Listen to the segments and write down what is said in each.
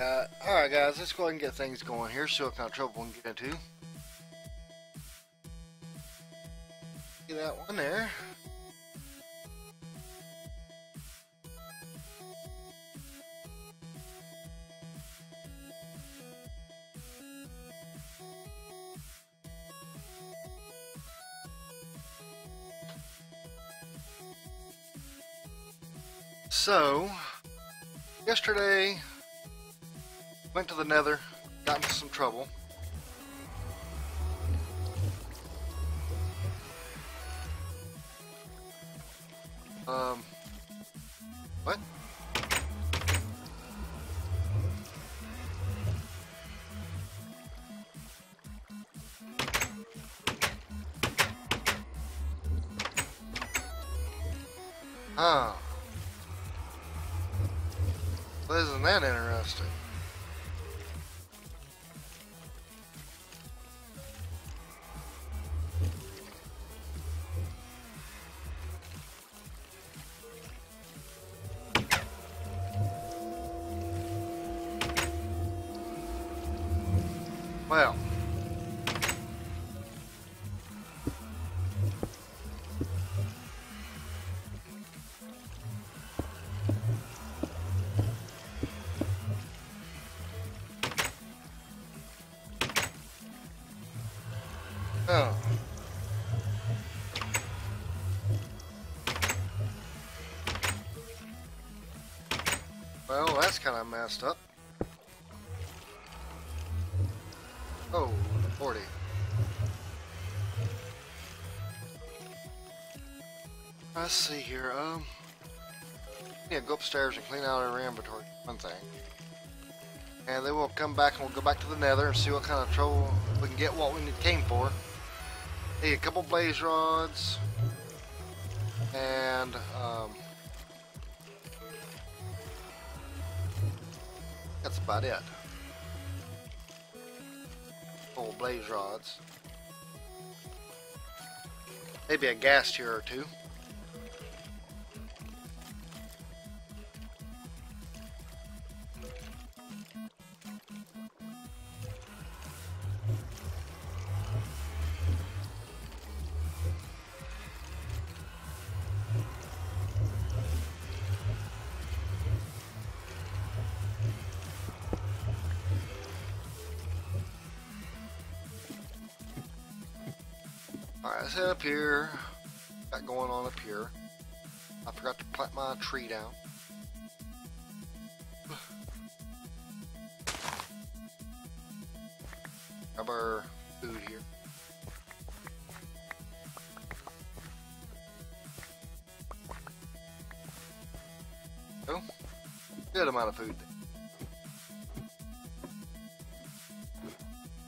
Uh, Alright guys, let's go ahead and get things going here, see what kind of trouble we can get into. Get that one there. So, yesterday went to the nether, got into some trouble. Um, what? Huh. Well, isn't that interesting? Well, that's kind of messed up. Oh, 40. Let's see here, um... Yeah, go upstairs and clean out our inventory, one thing. And then we'll come back and we'll go back to the nether and see what kind of trouble we can get what we came for. Hey, a couple blaze rods. And, um... about it old blaze rods. Maybe a ghast tear or two. Alright, let's up here. Got going on up here. I forgot to plant my tree down. Grab our food here. Oh, good amount of food.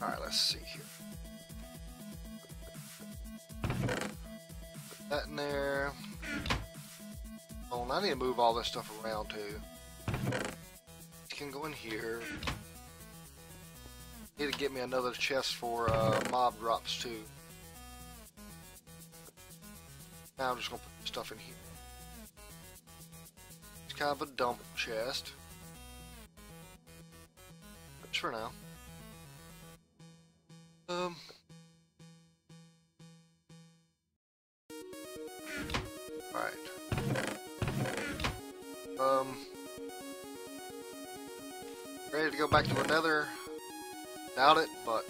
Alright, let's see here. Need to move all this stuff around too. You can go in here. Need to get me another chest for uh, mob drops too. Now I'm just gonna put stuff in here. It's kind of a dump chest. Just for now. Um. Alright. Um. Ready to go back to another? Doubt it, but.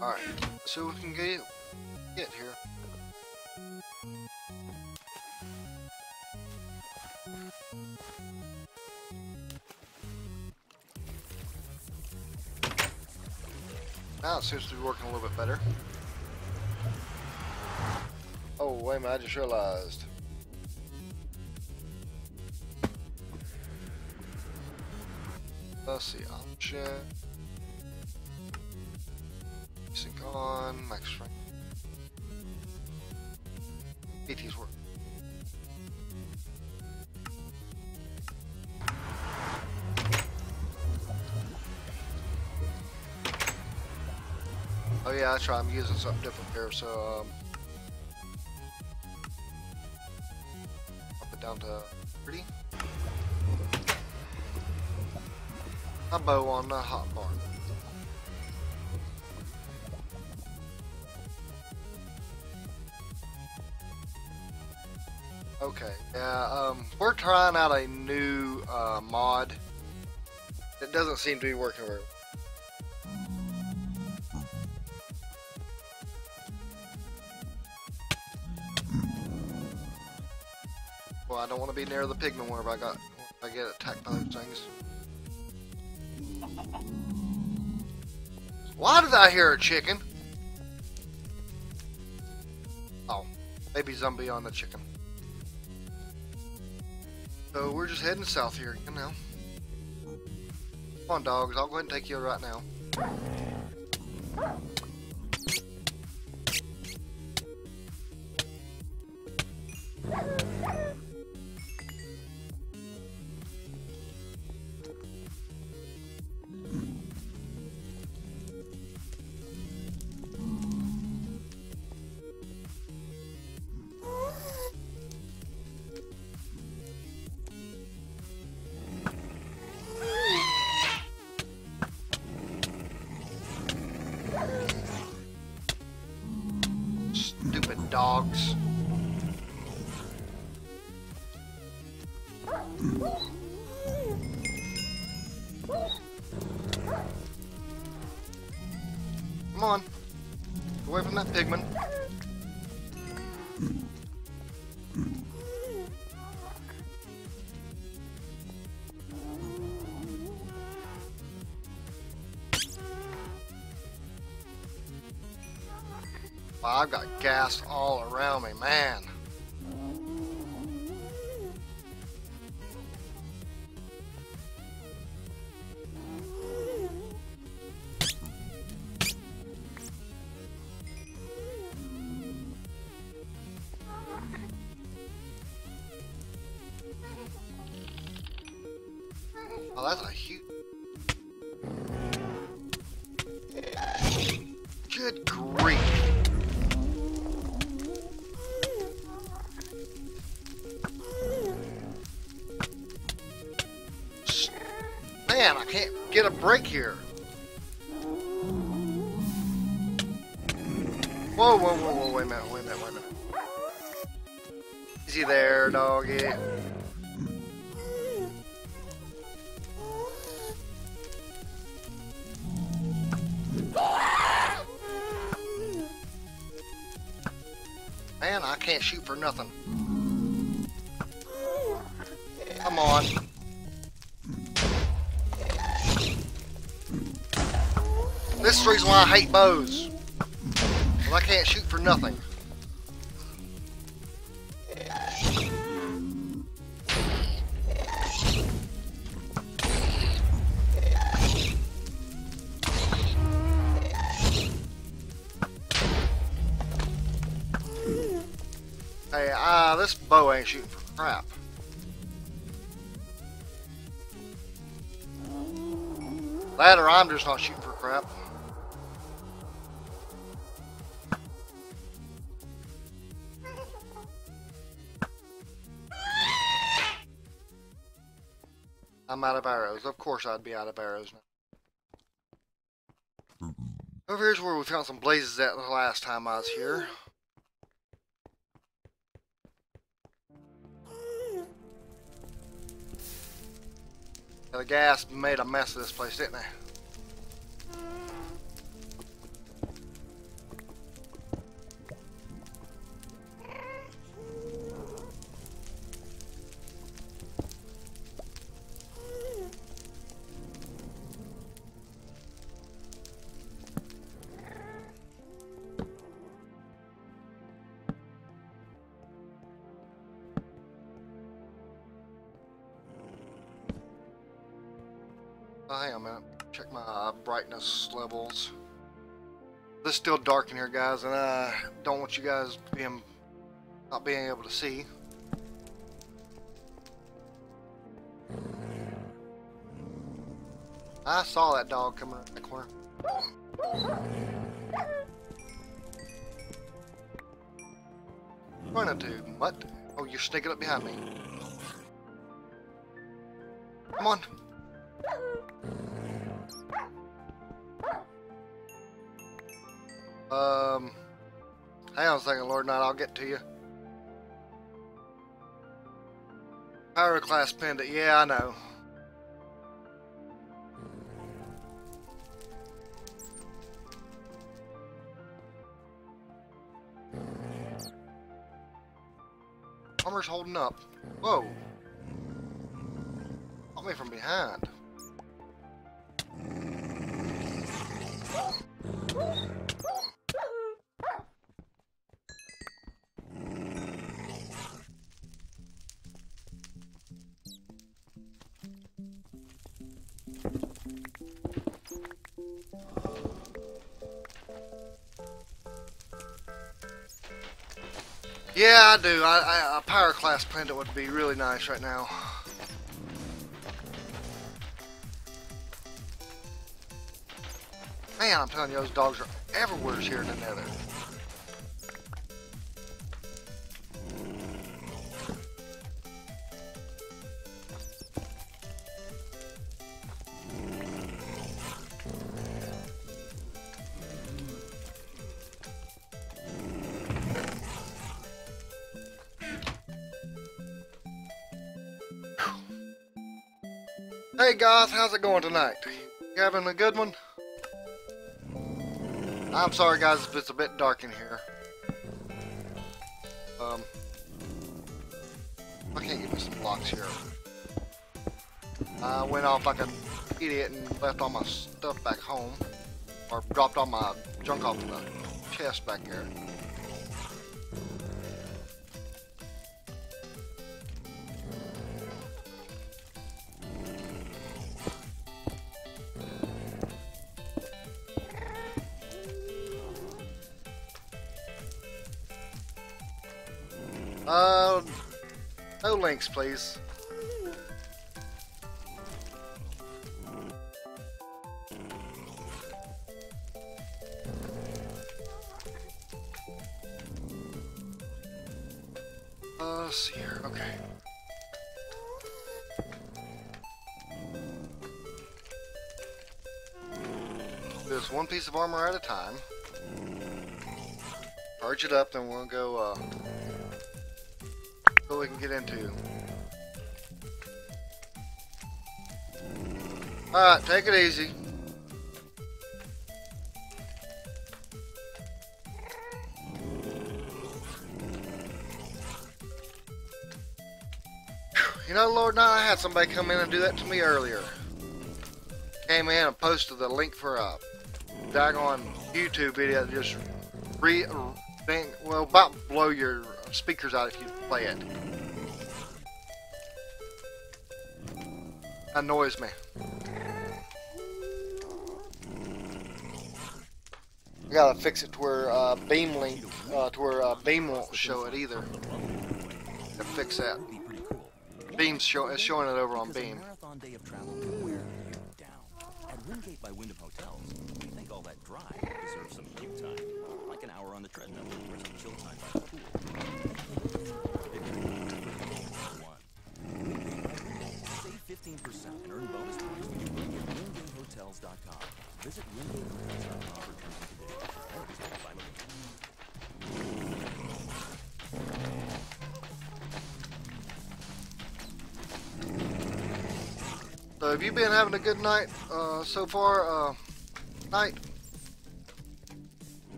Alright, so we can get, get here. Now it seems to be working a little bit better. Oh, wait a minute, I just realized. Let's see, option. Sync on, max frame. BT's work. Yeah, that's right. I'm using something different here. So, um, pop it down to 30. A bow on the hot bar. Okay, yeah, um, we're trying out a new uh, mod. It doesn't seem to be working very well. Be near the pigman whenever I got I get attacked by those things. Why did I hear a chicken? Oh, maybe zombie on the chicken. So we're just heading south here again now. Come on, dogs. I'll go ahead and take you right now. Dogs. I've got ghasts all around me, man. Can't shoot for nothing. Come on. This is the reason why I hate bows. I can't shoot for nothing. Shooting for crap. Ladder, I'm just not shooting for crap. I'm out of arrows. Of course I'd be out of arrows now. Over here's where we found some blazes at the last time I was here. The ghasts made a mess of this place, didn't they? Oh, hang on a minute. Check my uh, brightness levels. It's still dark in here, guys, and I don't want you guys being not being able to see. I saw that dog coming around the corner. Going to what? Oh, you're sneaking up behind me. Come on. Um, hang on a second, Lord Knight, I'll get to you. Power class pendant, yeah, I know. Armor's holding up. Whoa. Caught me from behind. I do. I, I, a power class pendant would be really nice right now. Man, I'm telling you, those dogs are everywhere here in the nether. Hey guys, how's it going tonight? You having a good one? I'm sorry guys if it's a bit dark in here. Um, I can't get me some blocks here. I went off like an idiot and left all my stuff back home. Or dropped all my junk off in the chest back there. Uh, no links, please. Uh, see here. Okay. Just one piece of armor at a time. Charge it up, then we'll go, uh, so we can get into. Alright, take it easy. You know, Lord, now I had somebody come in and do that to me earlier. Came in and posted the link for a daggone YouTube video that just re, well, about blow your speakers out if you play it. Annoys me. I gotta fix it to where uh, Beam link, uh, to where uh, Beam won't show it either. To fix that. Beam's show, is showing it over on Beam. marathon day of travel can wear you down. At Wingate by Wyndham Hotels, we think all that drive deserves some you time. Like an hour on the treadmill or some chill time by the pool. Save 15% and earn bonus points when you book at WingateHotels.com. Visit WingateHotels.com for terms conditions. Or visit by looking. So have you been having a good night uh, so far? Uh, night?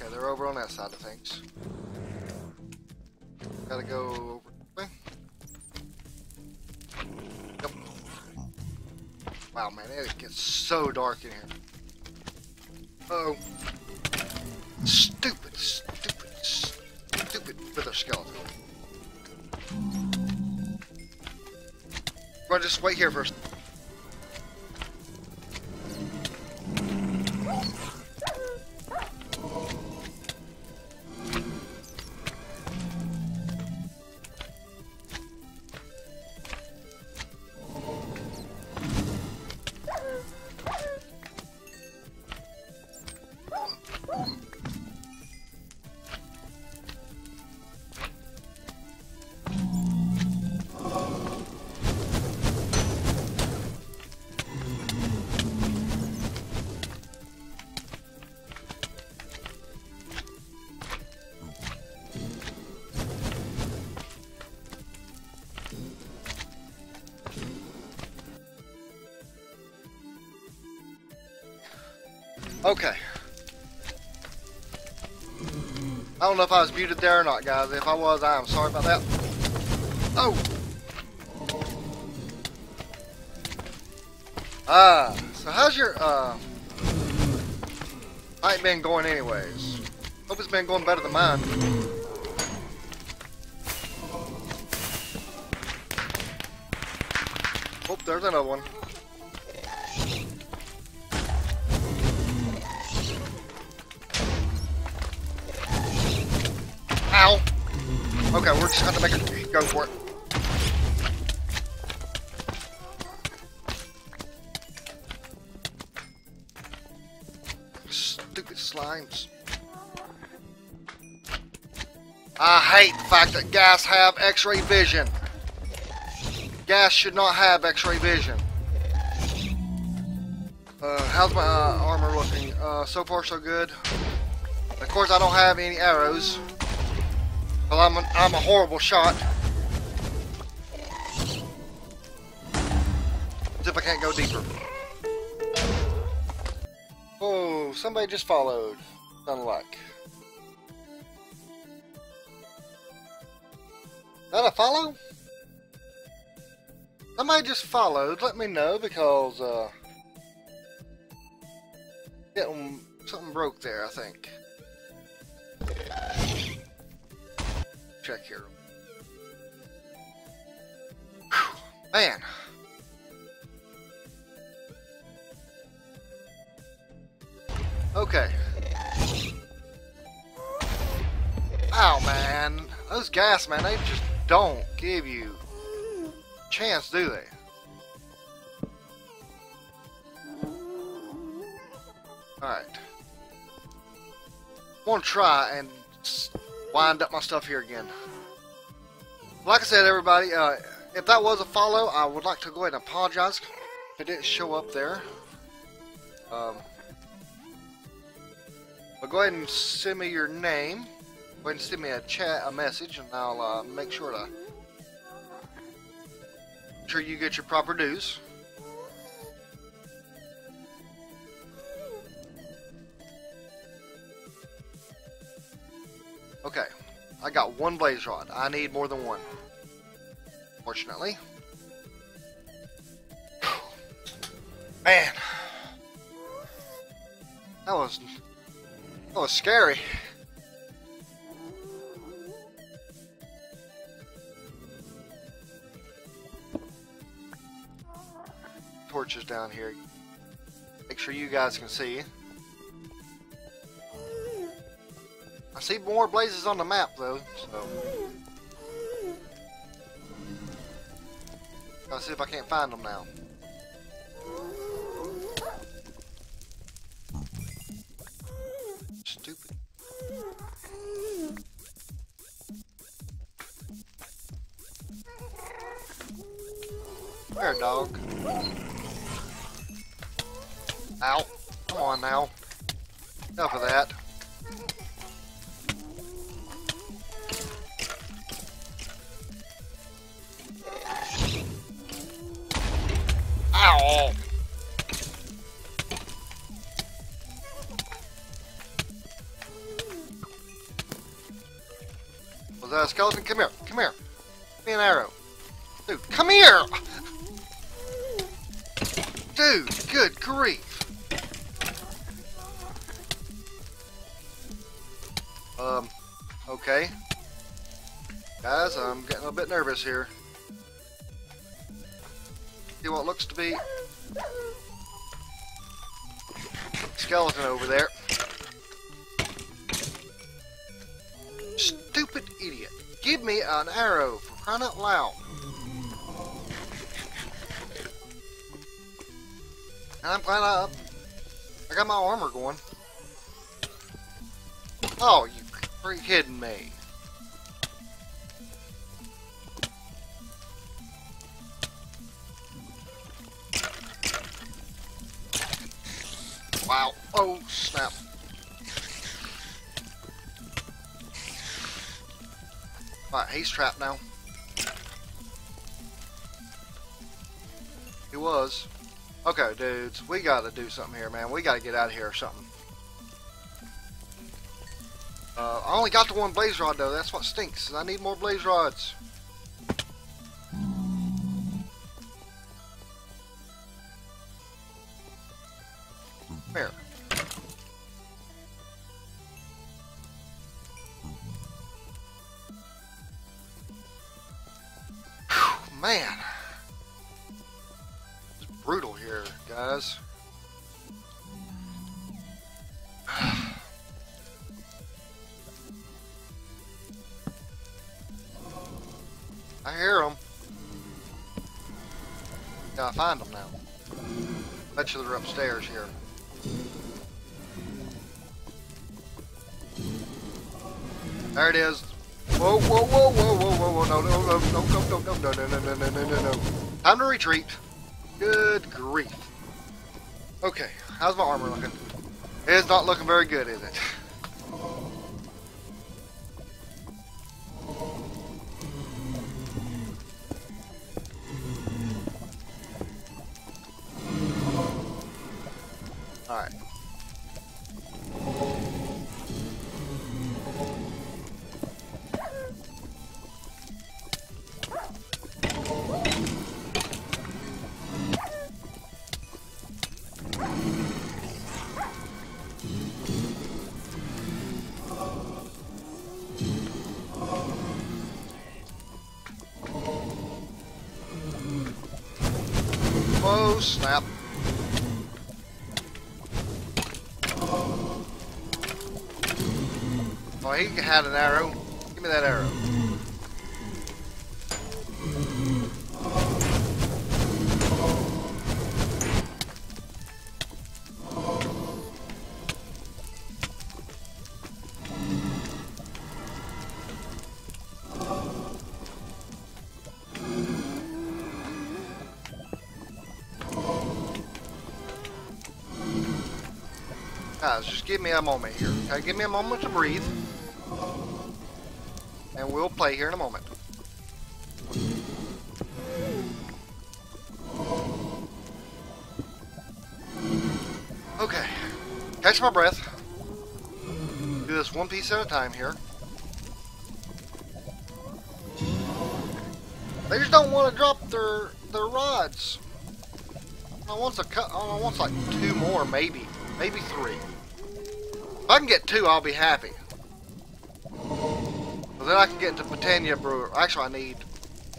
Okay, they're over on that side of things. Gotta go Man, it gets so dark in here. Uh oh. Stupid, stupid, stupid wither skeleton. Well, just wait here first. Okay. I don't know if I was muted there or not, guys. If I was, I am sorry about that. Oh! Ah, so how's your, uh, night been going anyways? Hope it's been going better than mine. Oh, there's another one. Okay, we're just gonna make it go for it. Stupid slimes. I hate the fact that ghasts have x-ray vision. Ghasts should not have x-ray vision. Uh, how's my uh, armor looking? Uh, so far so good. Of course I don't have any arrows. Well, I'm, I'm a horrible shot. As if I can't go deeper. Oh, somebody just followed. None luck. That a follow? Somebody just followed. Let me know because uh, getting something broke there. I think. Check here. Whew, man. Okay. Ow, man. Those ghasts, man, they just don't give you chance, do they? Alright. I want to try and wind up my stuff here again. Like I said, everybody, uh, if that was a follow, I would like to go ahead and apologize if it didn't show up there. Um, but go ahead and send me your name. Go ahead and send me a chat, a message, and I'll uh, make sure to make sure you get your proper dues. Okay, I got one blaze rod. I need more than one. Fortunately. Man. That was that was scary. Torches down here. Make sure you guys can see. I see more blazes on the map though, so. Let's see if I can't find them now. That skeleton? Come here. Come here. Give me an arrow. Dude, come here! Dude, good grief. Um, okay. Guys, I'm getting a bit nervous here. See what looks to be skeleton over there. Stupid idiot. Give me an arrow for crying out loud. And I'm glad I, I got my armor going. Oh, you are you kidding me? Wow. Oh, snap. Right, he's trapped now. He was. Okay, dudes, we gotta do something here, man. We gotta get out of here or something. Uh, I only got the one blaze rod though. That's what stinks. I need more blaze rods. I hear them. Gotta find them now. Bet you they're upstairs here. There it is. Whoa, whoa, whoa, whoa, whoa, whoa, whoa, no, no, no, no, no, no, no, no, no, no, no, no, no, no. Time to retreat. Good grief. Okay, how's my armor looking? It's not looking very good, is it? Oh, snap. Oh, he had an arrow. Give me that arrow. Me a moment here. Okay, give me a moment to breathe. And we'll play here in a moment. Okay. Catch my breath. Do this one piece at a time here. They just don't want to drop their their rods. I want a cut. I want like two more, maybe, maybe three. If I can get two, I'll be happy. But then I can get into Botania Brewer. Actually, I need.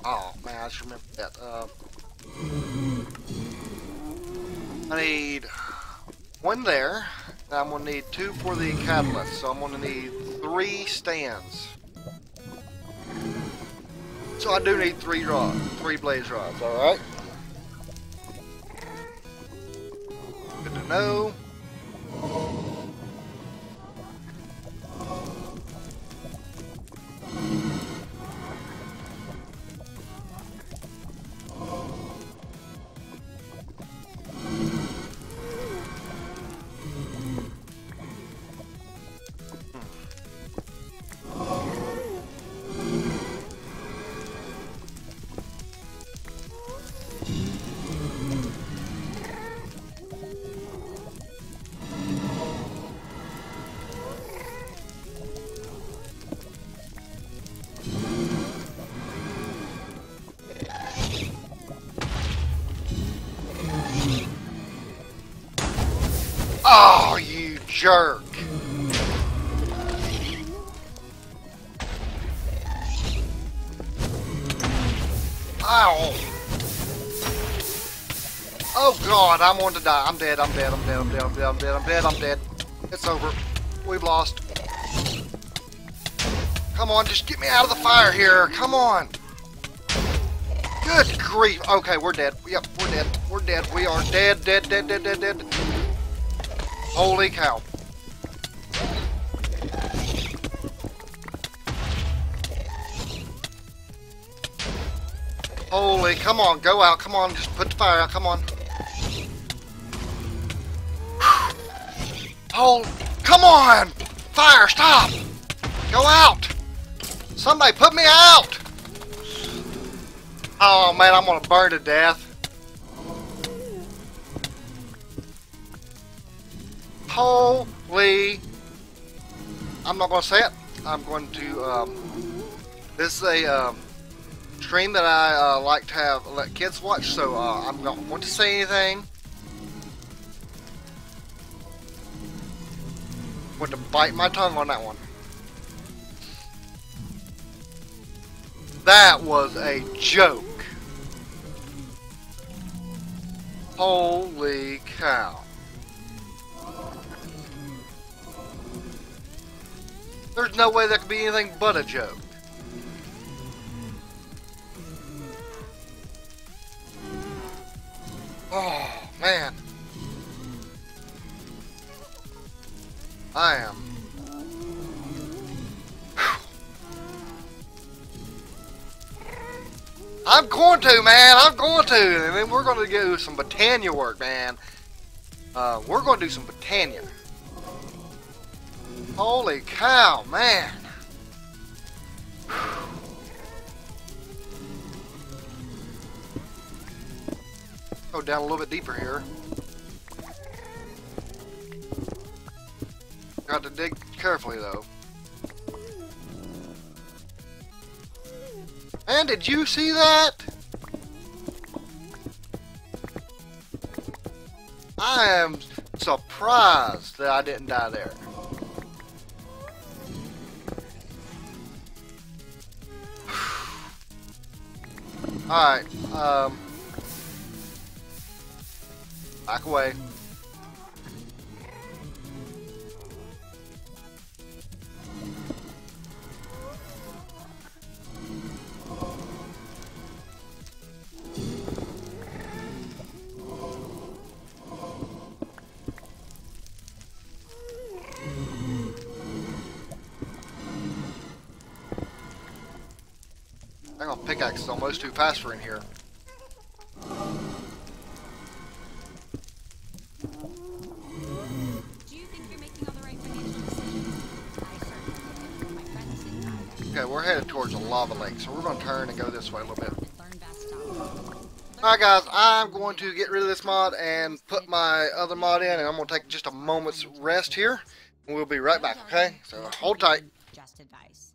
Oh man, I just remember that. Uh, I need one there. And I'm gonna need two for the catalyst. So I'm gonna need three stands. So I do need three rods, three blaze rods. All right. Good to know. Jerk. Ow. Oh god, I'm going to die. I'm dead, I'm dead, I'm dead, I'm dead, I'm dead, I'm dead, I'm dead, I'm dead. It's over. We've lost. Come on, just get me out of the fire here. Come on. Good grief. Okay, we're dead. Yep, we're dead. We're dead. We are dead, dead, dead, dead, dead, dead. Holy cow. Holy, come on, go out, come on, just put the fire out, come on. Oh, come on! Fire, stop! Go out! Somebody put me out! Oh man, I'm gonna burn to death. Holy. I'm not to say it. I'm going to. Um, this is a um, stream that I uh, like to have let kids watch, so uh, I'm not going to say anything. Going to bite my tongue on that one. That was a joke. Holy cow. There's no way that could be anything but a joke. Oh, man. I am. I'm going to, man. I'm going to. And then we're going to do some Botania work, man. Uh, we're going to do some Botania. Holy cow, man. Go down a little bit deeper here. Got to dig carefully though. And did you see that? I am surprised that I didn't die there. Alright, um... Back away. Hang on, pickaxe is almost too fast for in here. Headed towards a lava lake, so we're going to turn and go this way a little bit. Alright guys, I'm going to get rid of this mod and put my other mod in, and I'm going to take just a moment's rest here, we'll be right back, okay? So hold tight. Just advice.